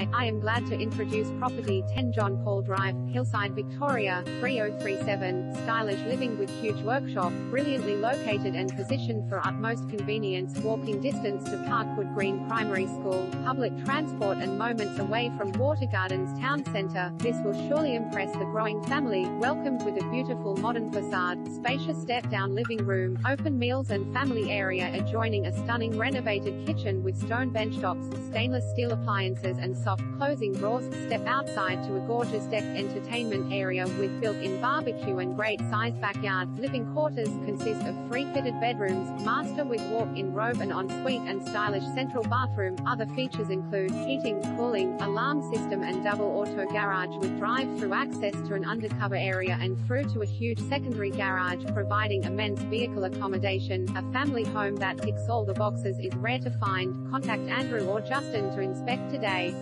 Hi, I am glad to introduce property 10 John Paul Drive, Hillside, Victoria, 3037, stylish living with huge workshop, brilliantly located and positioned for utmost convenience, walking distance to Parkwood Green Primary School, public transport and moments away from Water Gardens Town Centre. This will surely impress the growing family, welcomed with a beautiful modern facade, spacious step-down living room, open meals and family area adjoining a stunning renovated kitchen with stone bench tops, stainless steel appliances and soft closing drawers. Step outside to a gorgeous deck entertainment area with built-in barbecue and great-sized backyard. Living quarters consist of three fitted bedrooms, master with walk-in robe and ensuite and stylish central bathroom. Other features include heating, cooling, alarm system and double auto garage with drive-through access to an undercover area and through to a huge secondary garage, providing immense vehicle accommodation. A family home that ticks all the boxes is rare to find. Contact Andrew or Justin to inspect today.